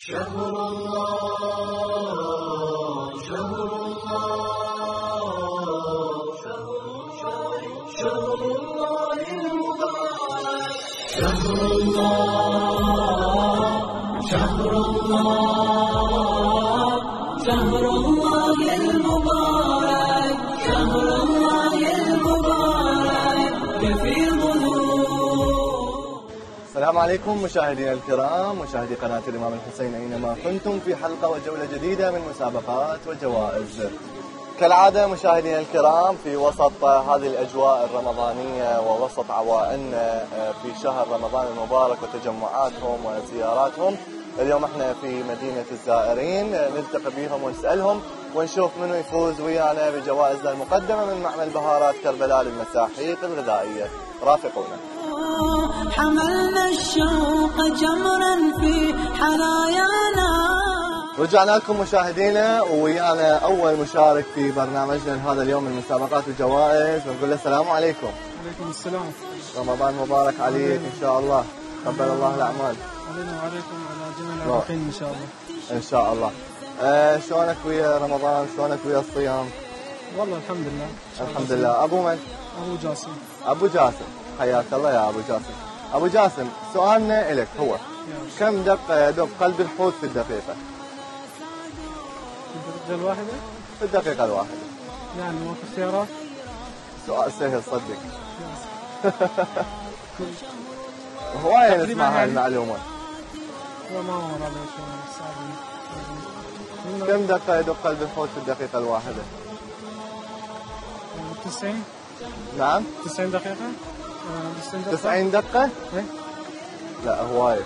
شهر الله شهر الله شهر شهر الله المبارك شهر الله شهر الله شهر الله المبارك عليكم مشاهدينا الكرام مشاهدي قناة الإمام الحسين أينما كنتم في حلقة وجولة جديدة من مسابقات وجوائز. كالعادة مشاهدينا الكرام في وسط هذه الأجواء الرمضانية ووسط عوائلنا في شهر رمضان المبارك وتجمعاتهم وزياراتهم اليوم إحنا في مدينة الزائرين نلتقي بهم ونسألهم ونشوف منو يفوز ويانا بجوائزنا المقدمة من معمل بهارات كربلاء للمساحيق الغذائية. رافقونا. حملنا الشوق جمرا في حنايانا رجعنا لكم مشاهدينا ويانا أول مشارك في برنامجنا لهذا اليوم من مسابقات الجوائز. ونقول له السلام عليكم. عليكم السلام. رمضان مبارك عليك إن شاء الله. قبل الله الأعمال. علينا وعليكم وعلى جميع الله. العابقين إن شاء الله. إن شاء الله. آه شلونك ويا رمضان؟ شلونك ويا الصيام؟ والله الحمد لله. الحمد لله. أبو من؟ أبو جاسم. أبو جاسم. حياك الله يا أبو جاسم. أبو جاسم سؤالنا لك هو كم دقه يدق قلب الحوت في الدقيقة؟ الدرجة الواحدة؟ في الدقيقة الواحدة. يعني ما في اختيارات سؤال سهل صدق. هواية نسمع هاي يعني. المعلومة. ما كم دقة يدق قلب الحوت في الدقيقة الواحدة؟ 90 نعم. 90 دقيقة؟ آه، 90 دقيقة؟ 90 دقة؟ إيه؟ لا هواية.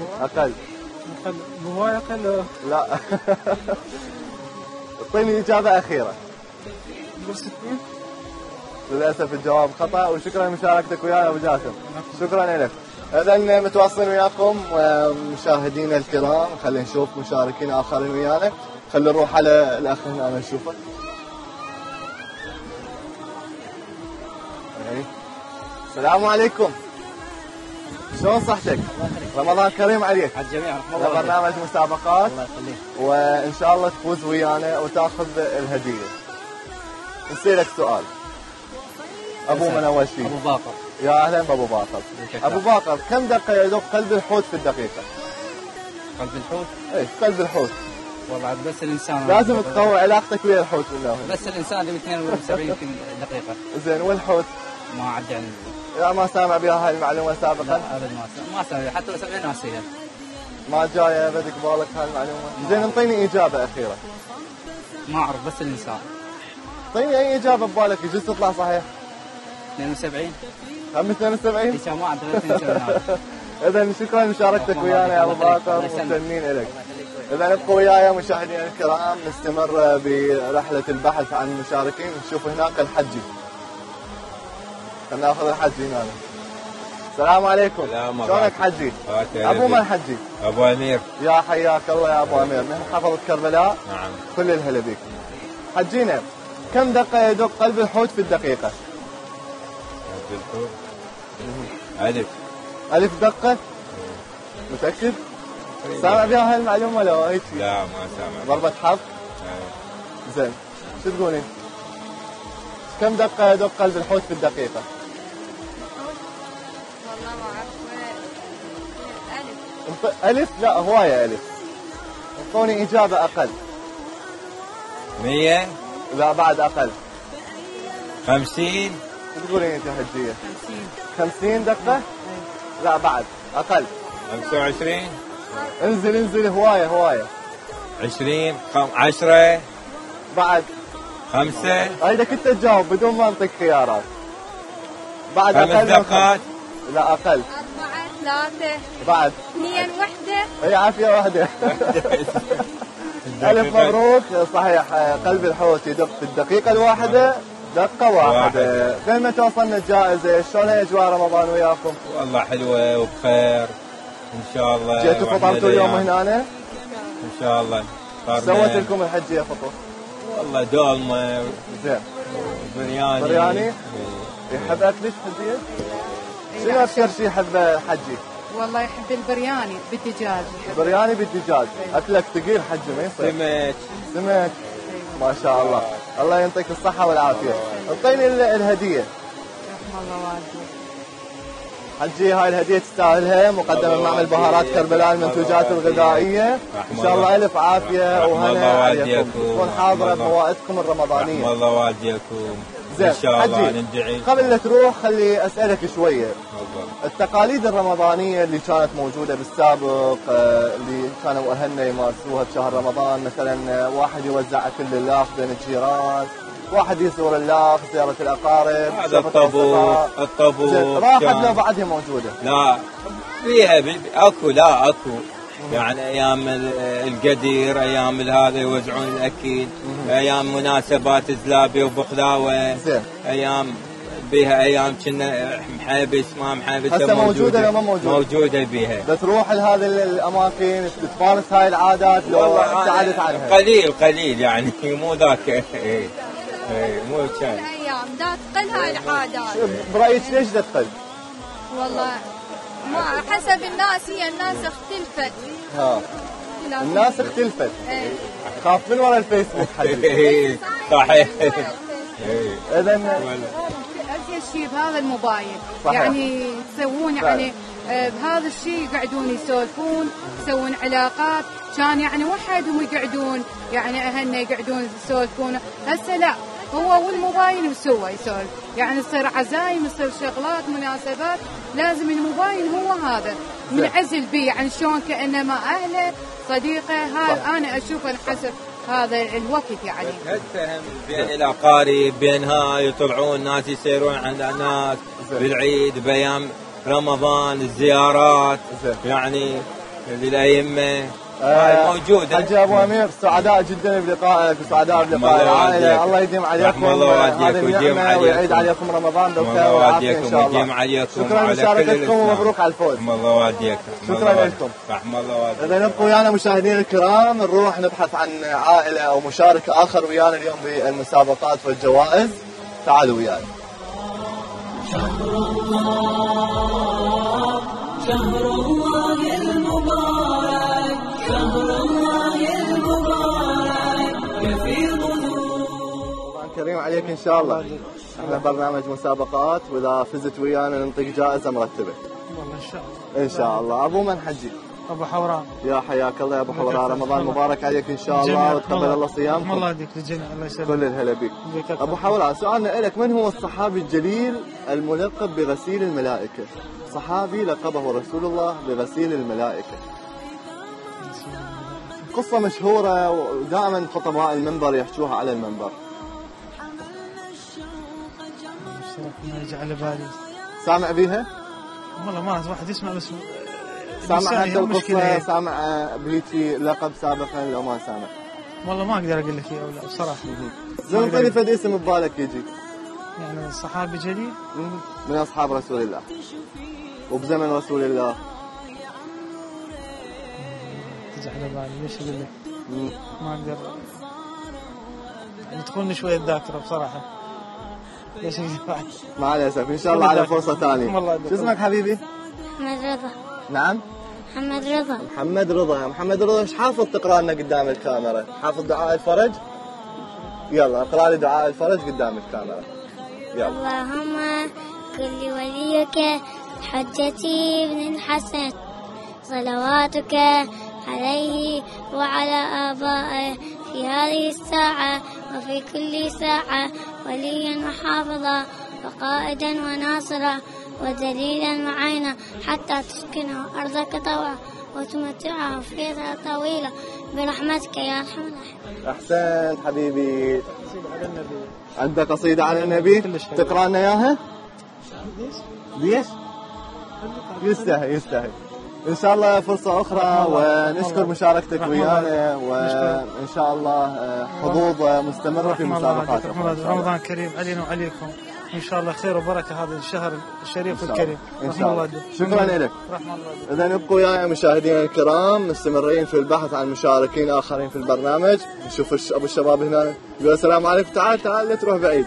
هو أقل. أقل. هو أقل؟ لا. اعطيني إجابة أخيرة. نقول 60 للأسف الجواب خطأ وشكرا لمشاركتك وياي يا أبو جاسم. شكرا لك. إذا متواصلين وياكم مشاهدينا الكرام. خلينا نشوف مشاركين آخرين ويانا. خلينا نروح على الأخ هنا نشوفه السلام عليكم شلون صحتك؟ رمضان كريم عليك على الجميع رحمة الله برنامج مسابقات الله يخليك وإن شاء الله تفوز ويانا وتاخذ الهدية. نسألك سؤال. أبو من أول شيء؟ أبو باقر يا أهلا بابو باقر. أبو باقر كم دقه يدق قلب الحوت في الدقيقة؟ قلب الحوت اي قلب الحوت. والله بس الإنسان لازم تقوي علاقتك ويا الحوت بالله. بس الإنسان له 72 يمكن دقيقة زين والحوت؟ ما عدى عن يا ما سامع بها هاي المعلومة لا سابقا؟ ابد ما سمع ما سمع حتى لو سمعنا ناسيها ما جاية بدك بالك هاي المعلومة؟ زين انطيني إجابة أخيرة. ما أعرف بس الإنسان اعطيني أي إجابة ببالك يجوز تطلع صحيح. 72 هم 72 ليش ما عاد 72 اذا شكرا لمشاركتك ويانا يا أبو باكر. ممتنين لك. اذا ابقوا وياي مشاهدينا الكرام نستمر برحلة البحث عن المشاركين نشوف هناك الحجي. خلينا ناخذ الحجي هنا. السلام عليكم. السلام شلونك. حجي؟ أبو. من حجي؟ أبو أمير يا حياك الله يا أبو أمير من محافظه كربلاء نعم كل الهلا بك. حجينا كم دقه يدق قلب الحوت في الدقيقة؟ عبد الحور ألف ألف دقة؟ متأكد؟ سامع بها هاي المعلومه ولا هيك؟ لا ما سامع ضربة حظ؟ آه. زين شو تقولين؟ كم دقة يدق قلب الحوت في الدقيقة؟ ألف؟ لا هواية ألف. اعطوني إجابة أقل. مية. لا بعد أقل. خمسين. شو تقولين أنت حجية؟ 50 50 دقة؟ لا بعد. أقل. خمسة وعشرين. انزل انزل هواية هواية. عشرين. خم... عشرة. بعد. خمسة. هيدا كنت تجاوب بدون ما أنطيك خيارات. بعد خمس أقل دقات. لا أقل. ثلاثة. بعد. اثنين وحدة هي عافية واحدة ألف مبروك. صحيح قلب الحوت يدق في الدقيقة الواحدة. دقة واحدة. فين ما توصلنا الجائزة؟ شلون هي أجواء رمضان وياكم؟ والله حلوة وبخير. إن شاء الله جيتوا فطرتوا اليوم. هنا؟ إن شاء الله. سوت لكم الحجية فطور. والله دولمة زين. وبرياني. برياني؟ إيه. يحب أكلك حجية؟ شنو أكثر شيء يحب حجي؟ والله يحب البرياني بالدجاج. يحب برياني بالدجاج أكلك ثقيل حجي ما يصير. سمك. سمك. ما شاء الله. الله يعطيك الصحة والعافية. أعطيني ال- الهدية. رحم الله والدي حجي هاي الهدية تستاهلها مقدمة من معمل بهارات كربلاء المنتوجات الغذائية. إن شاء الله ألف عافية رحم وهنا عليكم. تكون رحم الله. بفوائدكم رحم الرمضانية الله والديكم زين ان شاء الله حجي قبل لا تروح خلي أسألك شوية. تفضل. التقاليد الرمضانية اللي كانت موجودة بالسابق آه، اللي كانوا أهلنا يمارسوها بشهر رمضان مثلا آه، واحد يوزع أكل لله بين الجيران. واحد يزور الله في زيارة الأقارب. هذا الطابور الطابور. راحت لو بعدها موجودة. لا. فيها أكو لا أكو. يعني أيام ال- القدير أيام هذا يوزعون الاكل أيام مناسبات زلابي وبقلاوه زين. أيام بيها أيام كنا محابس ما محابس هسه موجودة. لو ما موجودة؟ موجودة بيها. بتروح لهذه الأماكن تتمارس هاي العادات لو والله ابتعدت عنها قليل قليل يعني مو ذاك. إيه، مو كان. الأيام دا تقل هاي العادات. برأيك ليش لا تقل؟ والله ما حسب الناس هي الناس اختلفت. ها. الناس اختلفت. إيه. خاف من ورا الفيسبوك حبيبي إيه، صحيح. إيه. إذا ازين شيء بهذا الموبايل. صحيح. يعني تسوون يعني آه، بهذا الشيء يقعدون يسولفون يسوون علاقات. كان يعني وحدهم يقعدون يعني أهلنا يقعدون يسولفون. هسه لا. هو والموبايل وسوى يسولف يعني يصير عزايم يصير شغلات مناسبات. لازم الموبايل هو هذا. منعزل بيه يعني شلون كأنما أهله صديقه هذا أنا أشوف انحسب هذا الوقت يعني. هسه هم بين الاقارب بين هاي يطلعون ناس يسيرون عند الناس بالعيد بأيام رمضان الزيارات. يعني للأئمة. آه، هاي موجوده حجي أبو أمير سعداء جدا بلقائك وسعداء بلقاء الله العائله. الله يديم عليكم. الله هذه ويديم النعمه ويعيد عليكم. عليكم رمضان بالخير الله شاء ويديم الله عليكم شكرا لمشاركتكم. ومبروك على الفوز. رحم الله والديك رحم شكراً الله لكم. رحم الله والديك اذا نبقوا ويانا مشاهدينا الكرام. نروح نبحث عن عائلة أو مشارك آخر ويانا اليوم بالمسابقات والجوائز. تعالوا ويانا. شهر الله المبارك. شهر الله المبارك يفيض رمضان كريم عليك إن شاء الله. إحنا برنامج مسابقات وإذا فزت ويانا نعطيك جائزة مرتبة. والله إن شاء الله. ان شاء الله أبو من حجي أبو حوران يا حياك الله يا أبو حوراء. رمضان مبارك عليك إن شاء. الله وتقبل الله الله صيامكم. يهديك للجميع الله يسلمك. كل الهلا بك. يديك. أبو حوراء سؤالنا لك من هو الصحابي الجليل الملقب بغسيل الملائكة؟ صحابي لقبه رسول الله بغسيل الملائكة. قصة مشهورة ودائما خطباء المنبر يحكوها على المنبر. ما يجي على بالي سامع بيها؟ والله ما واحد يسمع بس سامع هذه القصة سامع بهيجي لقب سابقا لو ما سامع. والله ما أقدر أقول لك إياه ولا بصراحة. زين انطيني فد اسم ببالك يجي. يعني صحابي جليل من أصحاب رسول الله. وبزمن رسول الله. على بالي ليش أقول لك. ما أقدر. يعني تخوني شوية الذاكرة بصراحة. ليش أقدر مع الاسف إن شاء الله على فرصة ثانية. والله يديك شو اسمك حبيبي؟ محمد رضا. نعم؟ محمد رضا. محمد رضا. محمد رضا إيش حافظ تقرا لنا قدام الكاميرا؟ حافظ دعاء الفرج؟ يلا اقرأ لي دعاء الفرج قدام الكاميرا. يلا. اللهم كل وليك حجتي ابن الحسن صلواتك عليه وعلى آبائه في هذه الساعة وفي كل ساعة وليا وحافظا وقائدا وناصرا ودليلا وعينا حتى تسكنه أرضك طوعا وتمتعه فيها طويلة برحمتك يا أرحم الراحمين أحسنت حبيبي عندك قصيدة على النبي. تقرأ لنا إياها؟ ليش؟ يستاهل يستاهل إن شاء الله فرصة أخرى ونشكر مشاركتك. ويانا وإن شاء الله آه، حظوظ مستمرة في مسابقات. رمضان كريم علينا وعليكم إن شاء الله خير وبركة هذا الشهر الشريف. الكريم رحم شاء الله. شكراً لك. الله. إذا ابقوا وياي مشاهدينا الكرام مستمرين في البحث عن مشاركين آخرين في البرنامج نشوف أبو الشباب هنا يقول السلام عليكم تعال تعال لا تروح بعيد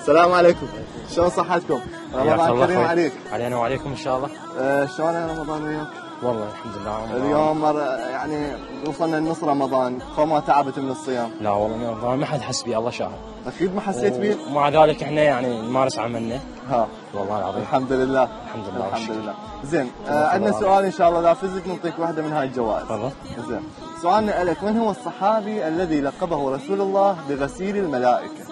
السلام عليكم. شلون صحتكم؟ رمضان كريم عليك. علينا وعليكم إن شاء الله. آه، شلون رمضان وياك؟ والله الحمد لله رمضان. اليوم مر يعني وصلنا لنص رمضان. فما تعبت من الصيام. لا والله من رمضان ما حد حس بي الله شاهد أكيد ما حسيت بيه؟ ومع ذلك إحنا يعني نمارس عملنا. ها. والله العظيم. الحمد لله. الحمد لله الحمد. لله. زين آه عندنا سؤال إن شاء الله. إذا فزت نعطيك واحدة من هاي الجوائز. تفضل. زين. سؤالنا لك من هو الصحابي الذي لقبه رسول الله بغسيل الملائكة؟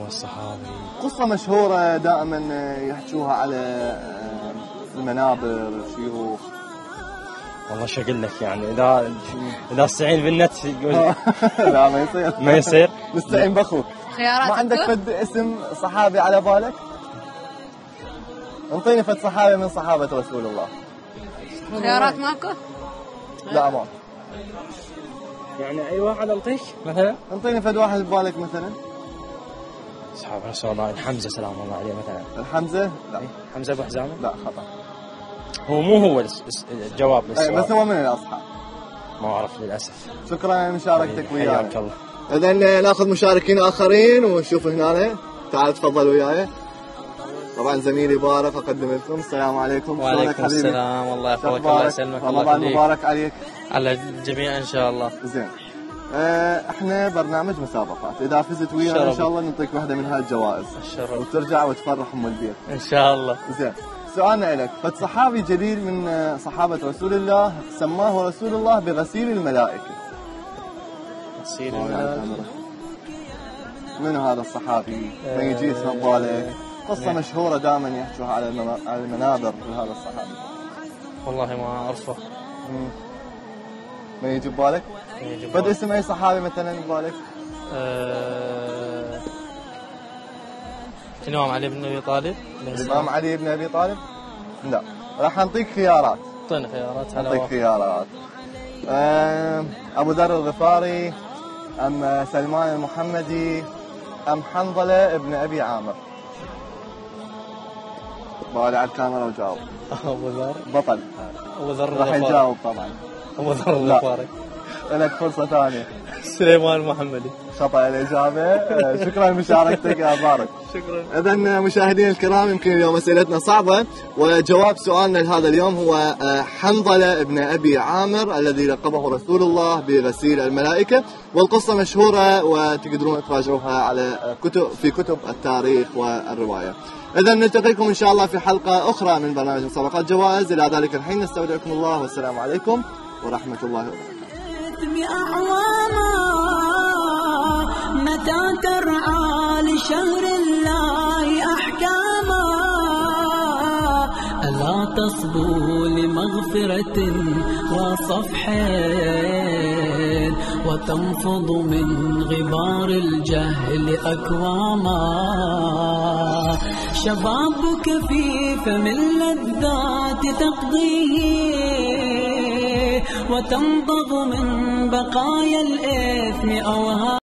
هو الصحابي قصة مشهورة دائما يحكوها على آه، المنابر شيوخ والله شو أقول لك يعني إذا إذا استعين بالنت يقول لا ما يصير. ما يصير. نستعين باخوك خيارات ما عندك؟ فد اسم صحابي على بالك؟ انطيني فد صحابي من صحابة رسول الله. خيارات ماكو؟ لا ما. يعني أي واحد أعطيك مثلا؟ انطيني فد واحد ببالك مثلا. اصحاب رسول الله. حمزة سلام الله عليه مثلا. الحمزة لا. حمزة أبو حزامه لا خطأ. هو مو هو الجواب أي للسؤال. بس هو من الأصحاب. ما اعرف للأسف. شكرا لمشاركتك وياي. حياك الله. اذا نأخذ مشاركين آخرين ونشوف هنا تعال تفضل وياي. طبعا زميلي بارك اقدم لكم. السلام عليكم. وعليكم؟ السلام. والله شو يحفظك الله؟ يسلمك. الله رمضان مبارك عليك. على الجميع إن شاء الله. زين. إحنا برنامج مسابقات. إذا فزت ويانا إن. شاء الله. نعطيك واحدة من هاي الجوائز الشرف وترجع وتفرح أم البيت. إن شاء الله. زين. سؤالنا لك صحابي جليل من آه، صحابة رسول الله سماه رسول الله بغسيل الملائكة. تصير من هذا الصحابي؟ ما يجي اسمه ببالك؟ قصة مشهورة دائما يحكوها على المنابر لهذا الصحابي. والله ما أعرفه. ما يجي ببالك؟ فد اسم أي صحابي مثلا ببالك؟ آه، الإمام علي بن أبي طالب؟ الإمام علي بن أبي طالب؟ لا. راح نعطيك خيارات. اعطينا خيارات نعطيك. خيارات. آم، أبو ذر الغفاري أم سلمان المحمدي أم حنظلة ابن أبي عامر. على الكاميرا وجاوب. أبو ذر. بطل. أبو ذر راح يجاوب طبعا. ابو ذر لا. الغفاري لك فرصة ثانية. سليمان المحمدي خطأ الإجابة. آه، شكرا لمشاركتك يا بارك شكرا. إذا مشاهدينا الكرام يمكن اليوم أسئلتنا صعبة. وجواب سؤالنا لهذا اليوم هو آه، حنظلة ابن أبي عامر الذي لقبه رسول الله بغسيل الملائكة. والقصة مشهورة وتقدرون تراجعوها على آه، كتب في كتب التاريخ والرواية. إذا نلتقيكم إن شاء الله في حلقة أخرى من برنامج مسابقات جوائز. إلى ذلك الحين نستودعكم الله والسلام عليكم. ورحمة الله. وبركاته متى ترعى لشهر الله أحكاما؟ ألا تصبو لمغفرة وصفح وتنفض من غبار الجهل أكواما؟ شبابك في فم اللذات تقضيه وتنضغ من بقايا الإثم أوهام